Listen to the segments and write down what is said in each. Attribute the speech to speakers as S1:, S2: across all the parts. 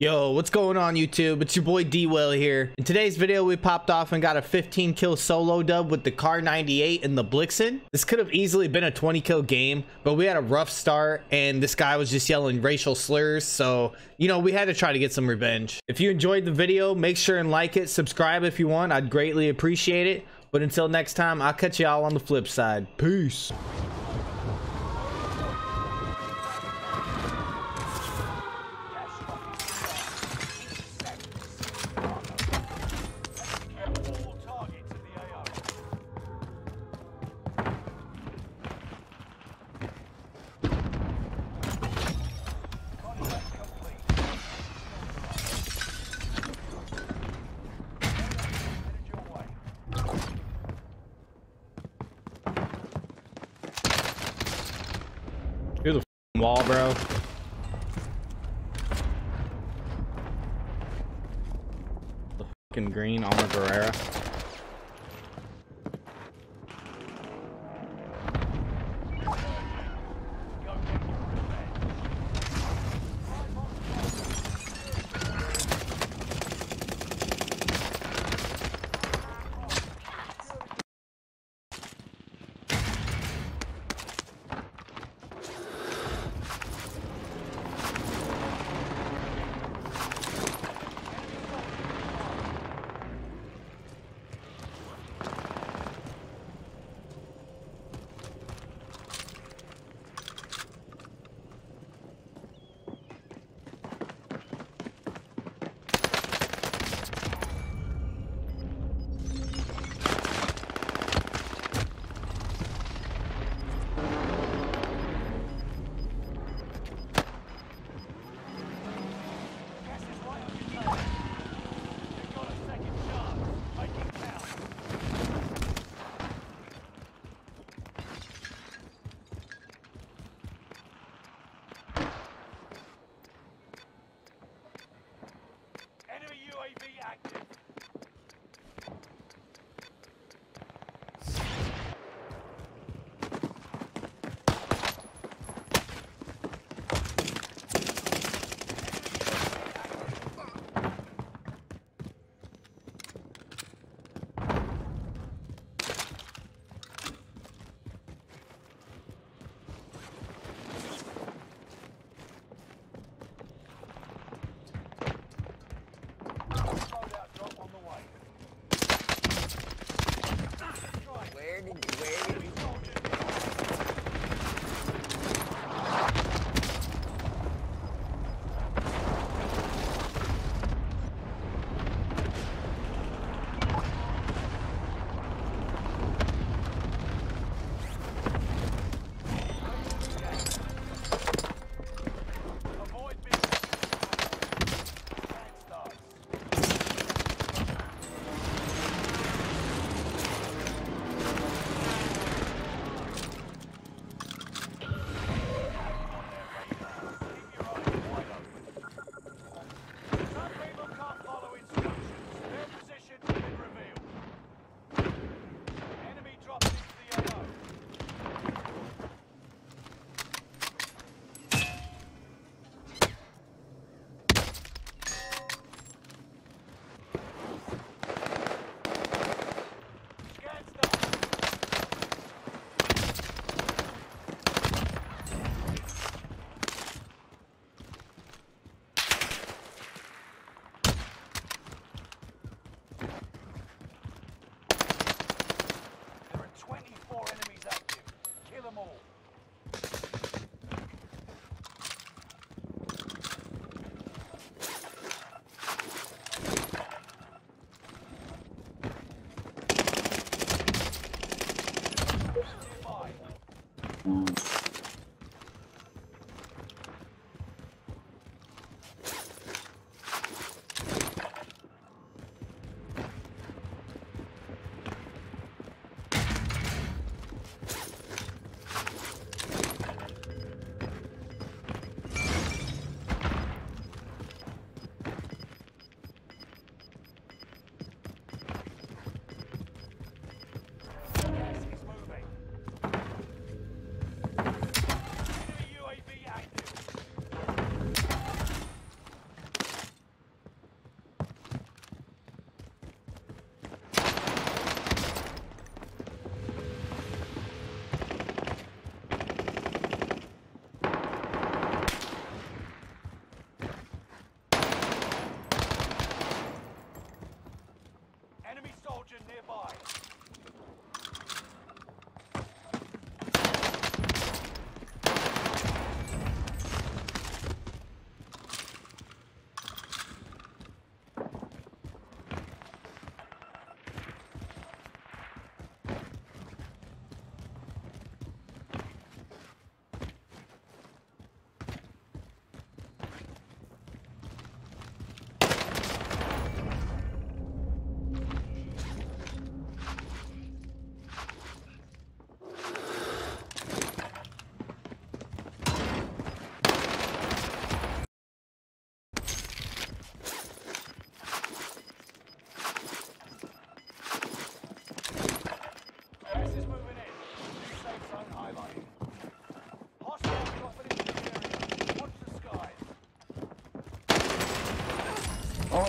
S1: Yo, what's going on YouTube? It's your boy D-Whale here. In today's video, we popped off and got a 15 kill solo dub with the Kar98 and the Blixen. This could have easily been a 20 kill game, but we had a rough start and this guy was just yelling racial slurs. So, you know, we had to try to get some revenge. If you enjoyed the video, make sure and like it, subscribe if you want. I'd greatly appreciate it. But until next time, I'll catch y'all on the flip side. Peace. Wall, bro. The fucking green Alma Barrera.
S2: Soldier
S3: nearby.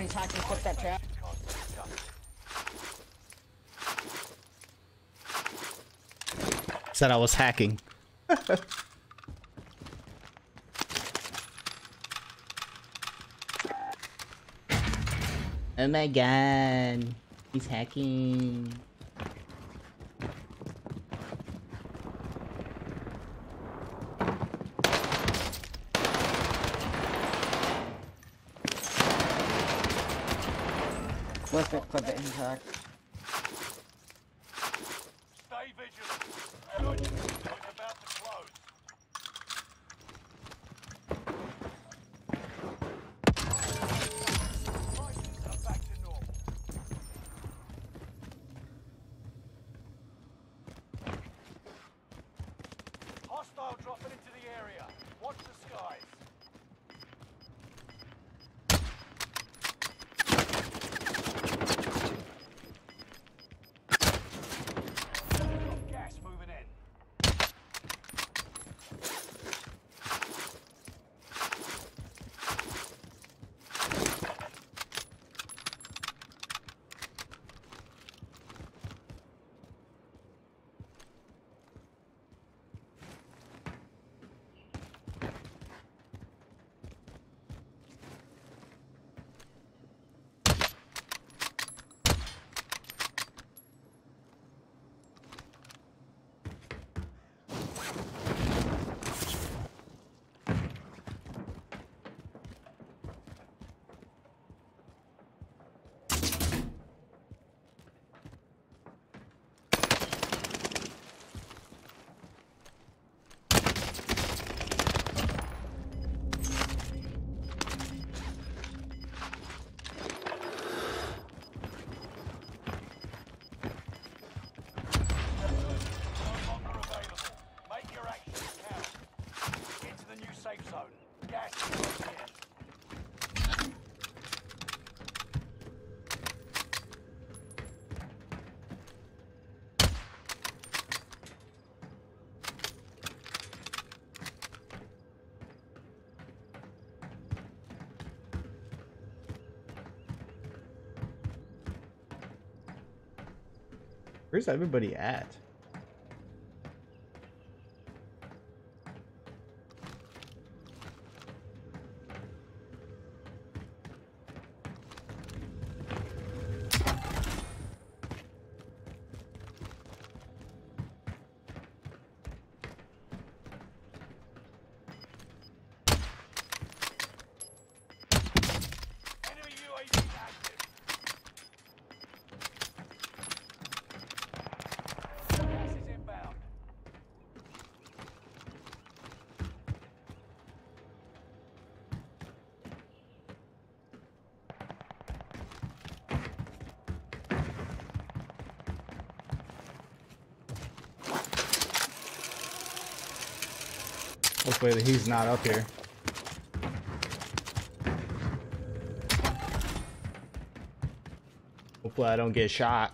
S3: He's hacking. Flip that trap.
S1: Said I was hacking. oh my god. He's hacking.
S3: Flip it. Clip it. He's
S1: Where's everybody at? Hopefully he's not up here. Hopefully I don't get shot.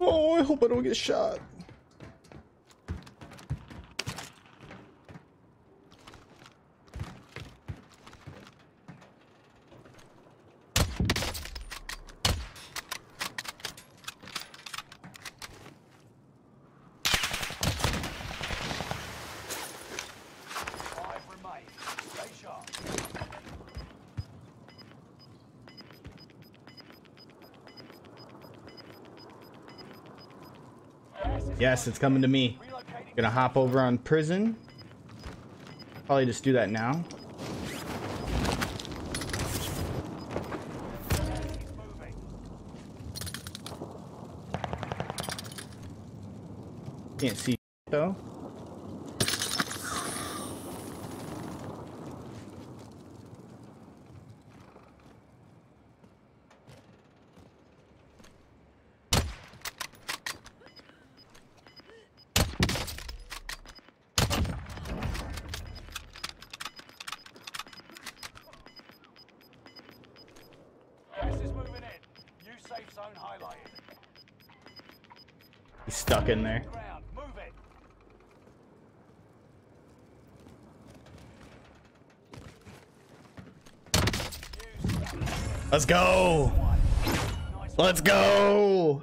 S1: Oh, I hope I don't get shot. Yes, it's coming to me. Gonna hop over on prison. Probably just do that now. Can't see though. He's stuck in there.
S2: Ground. Move it. New safe
S1: Let's go. Let's go.